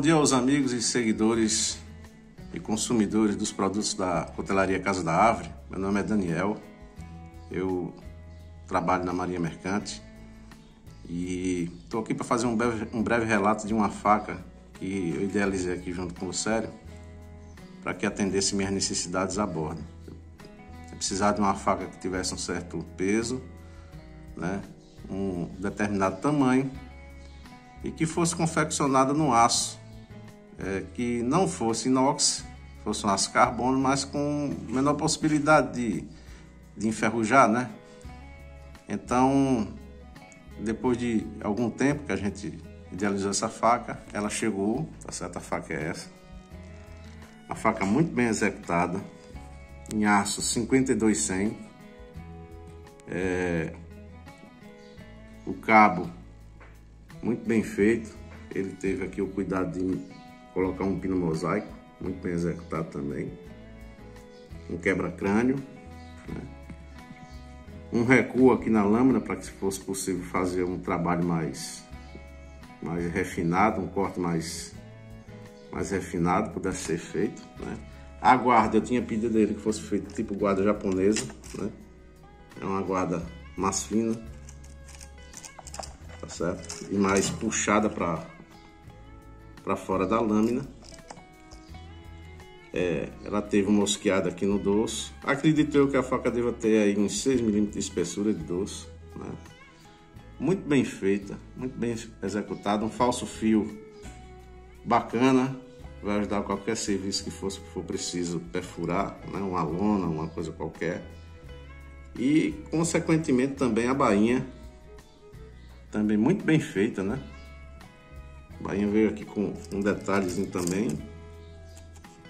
Bom dia aos amigos e seguidores e consumidores dos produtos da Cotelaria Casa da Árvore. Meu nome é Daniel, eu trabalho na Marinha Mercante e estou aqui para fazer um breve, um breve relato de uma faca que eu idealizei aqui junto com o Sério para que atendesse minhas necessidades a bordo. Eu precisava de uma faca que tivesse um certo peso, né, um determinado tamanho e que fosse confeccionada no aço, é, que não fosse inox, fosse um aço carbono, mas com menor possibilidade de, de enferrujar, né? Então, depois de algum tempo que a gente idealizou essa faca, ela chegou, tá certo? A faca é essa. A faca muito bem executada, em aço 5200. É, o cabo muito bem feito. Ele teve aqui o cuidado de colocar um pino mosaico, muito bem executado também. Um quebra-crânio. Né? Um recuo aqui na lâmina para que se fosse possível fazer um trabalho mais, mais refinado, um corte mais, mais refinado pudesse ser feito. Né? A guarda, eu tinha pedido dele que fosse feito tipo guarda japonesa, né? É uma guarda mais fina, certo? E mais puxada para para fora da lâmina. É, ela teve um mosqueado aqui no dorso. Acredito eu que a faca deva ter aí uns 6 milímetros de espessura de dorso. Né? Muito bem feita, muito bem executada. Um falso fio bacana. Vai ajudar qualquer serviço que fosse, for preciso perfurar, né? uma lona, uma coisa qualquer. E, consequentemente, também a bainha também muito bem feita, né? A bainha veio aqui com um detalhezinho também.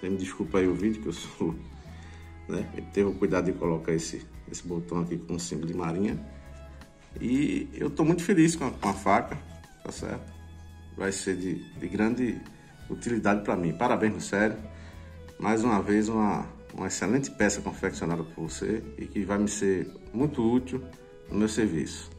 Me desculpa aí o vídeo que eu sou, né? Ele teve o cuidado de colocar esse, esse botão aqui com o símbolo de marinha. E eu tô muito feliz com a, com a faca, tá certo? Vai ser de, de grande utilidade para mim. Parabéns, sério. Mais uma vez, uma, uma excelente peça confeccionada por você e que vai me ser muito útil no meu serviço.